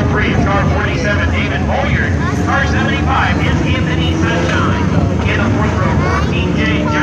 Car three is car 47, David Boyer. Car 75 is Anthony Sunshine. In the fourth row, 14J.